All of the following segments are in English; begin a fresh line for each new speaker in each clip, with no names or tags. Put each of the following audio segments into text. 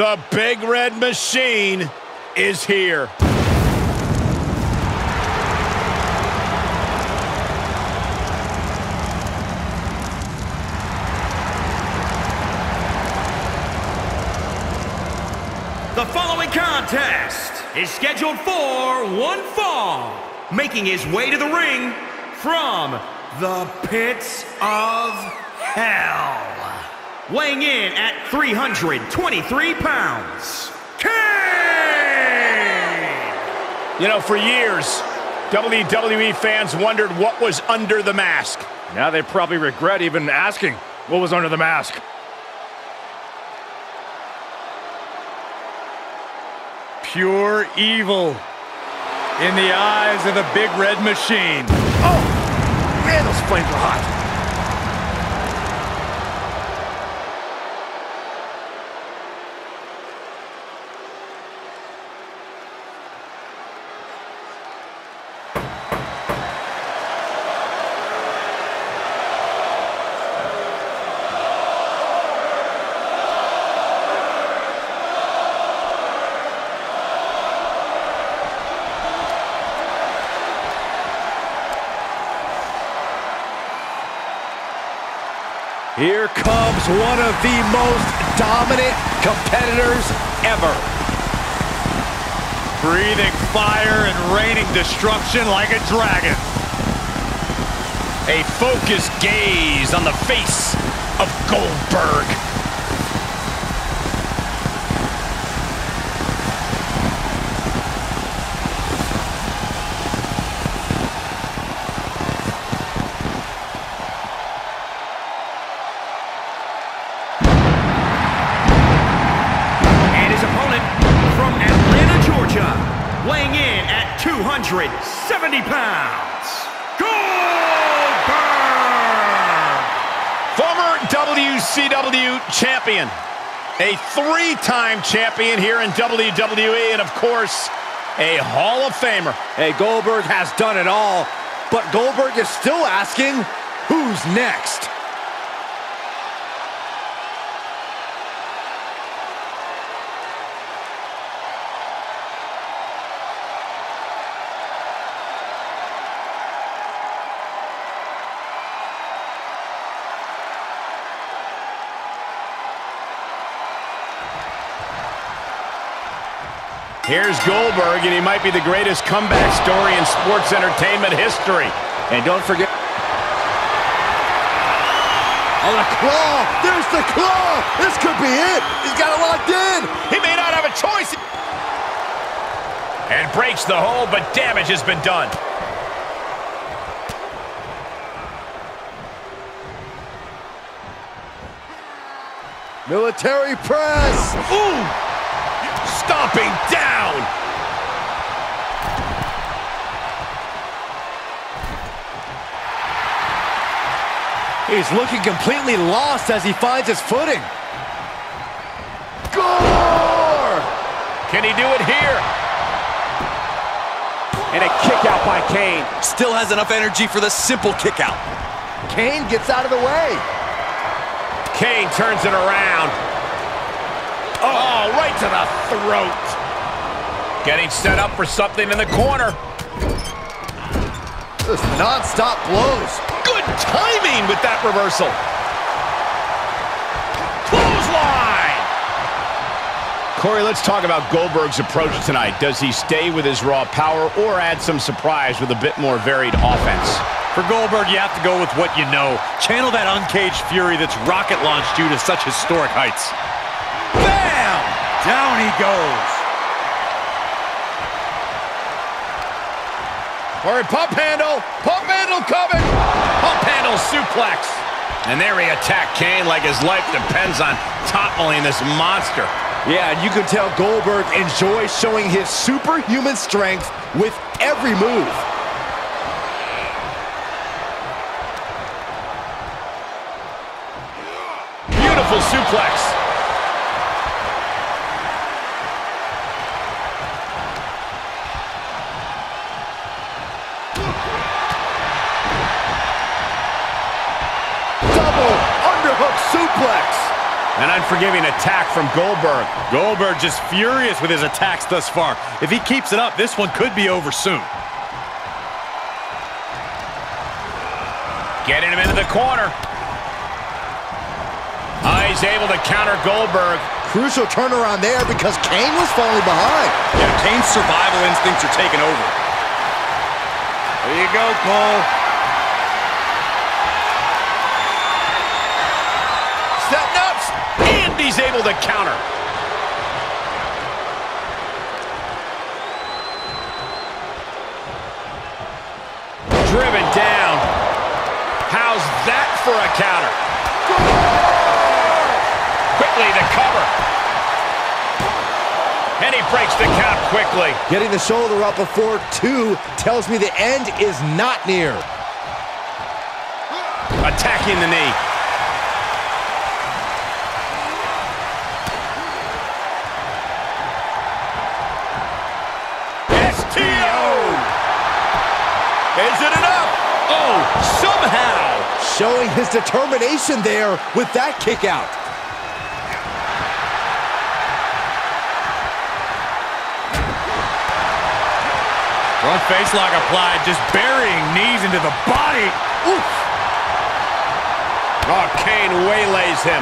The Big Red Machine is here.
The following contest is scheduled for one fall, making his way to the ring from the pits of hell. Weighing in at 323 pounds, Kane!
You know, for years, WWE fans wondered what was under the mask.
Now they probably regret even asking what was under the mask. Pure evil in the eyes of the Big Red Machine. Oh! Man, those flames are hot. Here comes one of the most dominant competitors ever. Breathing fire and raining destruction like a dragon.
A focused gaze on the face of Goldberg.
Pounds, Goldberg!
Former WCW champion. A three-time champion here in WWE, and of course, a Hall of Famer.
Hey, Goldberg has done it all, but Goldberg is still asking, who's next?
Here's Goldberg, and he might be the greatest comeback story in sports entertainment history.
And don't forget...
Oh, the claw! There's the claw! This could be it! He's got it locked in!
He may not have a choice. And breaks the hold, but damage has been done.
Military press!
Ooh! Stomping down!
He's looking completely lost as he finds his footing.
Gore!
Can he do it here?
And a kick out by Kane.
Still has enough energy for the simple kick out.
Kane gets out of the way.
Kane turns it around. Oh, right to the throat. Getting set up for something in the corner.
Just non-stop blows.
Good timing with that reversal. Clothesline! Corey, let's talk about Goldberg's approach tonight. Does he stay with his raw power or add some surprise with a bit more varied offense?
For Goldberg, you have to go with what you know. Channel that uncaged fury that's rocket launched you to such historic heights. Down he goes.
Corey, pump handle! Pump handle coming! Pump handle suplex! And there he attacked Kane like his life depends on toppling this monster.
Yeah, and you can tell Goldberg enjoys showing his superhuman strength with every move.
Beautiful suplex. An unforgiving attack from Goldberg.
Goldberg just furious with his attacks thus far. If he keeps it up, this one could be over soon.
Getting him into the corner. Oh, he's able to counter Goldberg.
Crucial turnaround there because Kane was falling behind.
Yeah, Kane's survival instincts are taking over.
There you go, Cole.
To counter. Driven down. How's that for a counter? Quickly the cover. And he breaks the count quickly.
Getting the shoulder up before two tells me the end is not near.
Attacking the knee.
Showing his determination there with that kick out.
Front face lock applied, just burying knees into the body. Oof.
Oh, Kane waylays him.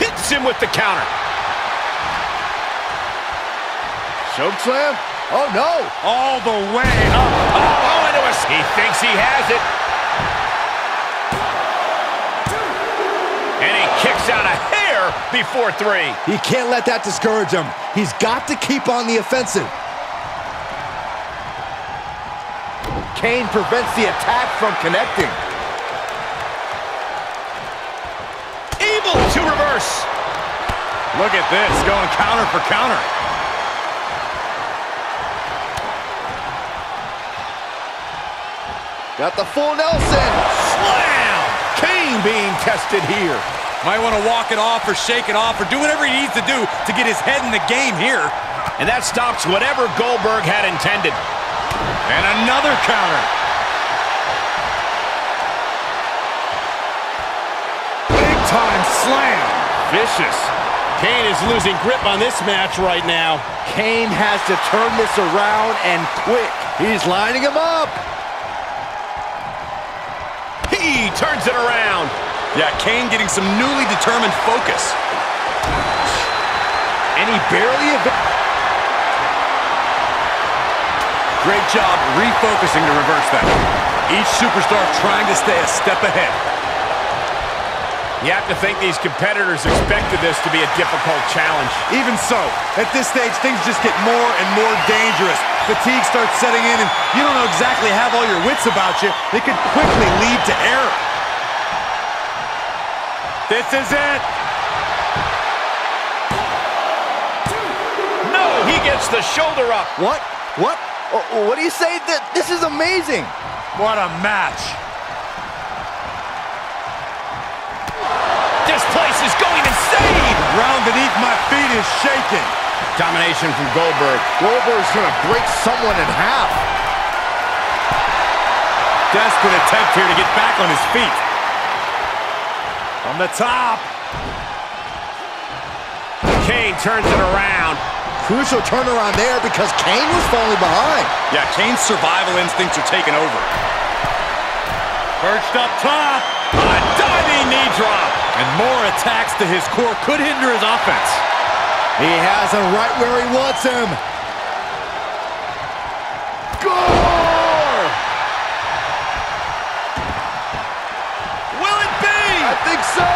Hits him with the counter.
Choke slam? Oh no!
All the way up.
Into a... He thinks he has it. And he kicks out a hair before three.
He can't let that discourage him. He's got to keep on the offensive. Kane prevents the attack from connecting.
Able to reverse.
Look at this, going counter for counter.
Got the full Nelson.
Slam! Kane being tested here.
Might want to walk it off or shake it off or do whatever he needs to do to get his head in the game here.
And that stops whatever Goldberg had intended.
And another counter. Big time slam. Vicious.
Kane is losing grip on this match right now.
Kane has to turn this around and quick. He's lining him up.
He turns it around.
Yeah, Kane getting some newly determined focus.
And he barely...
Great job refocusing to reverse that. Each superstar trying to stay a step ahead.
You have to think these competitors expected this to be a difficult challenge.
Even so, at this stage, things just get more and more dangerous. Fatigue starts setting in, and you don't know exactly have all your wits about you. It could quickly lead to error. This is it.
No, he gets the shoulder up.
What? What? Oh, what do you say? That This is amazing.
What a match.
Is going insane.
Ground beneath my feet is shaking.
Domination from Goldberg.
Goldberg's gonna break someone in half.
Desperate attempt here to get back on his feet. From the top.
Kane turns it around.
Crucial turnaround there because Kane was falling behind.
Yeah, Kane's survival instincts are taking over.
Perched up top.
Diving knee drop.
And more attacks to his core could hinder his offense.
He has him right where he wants him. Gore!
Will it be?
I think so.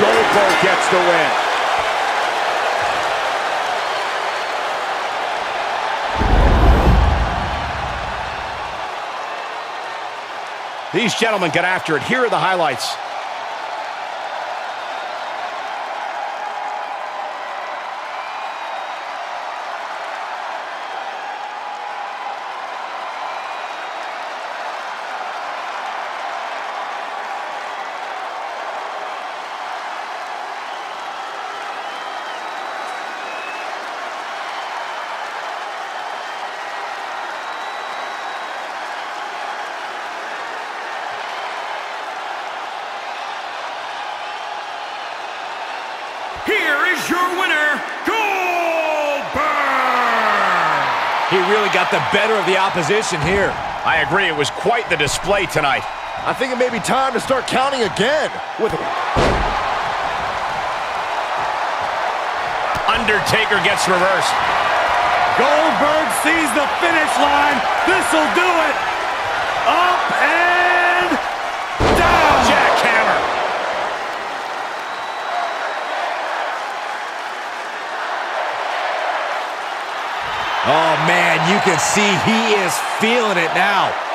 Goldberg gets the win.
These gentlemen got after it. Here are the highlights.
He really got the better of the opposition here.
I agree, it was quite the display tonight.
I think it may be time to start counting again. With
Undertaker gets reversed.
Goldberg sees the finish line. This'll do it. Up and
Oh, man, you can see he is feeling it now.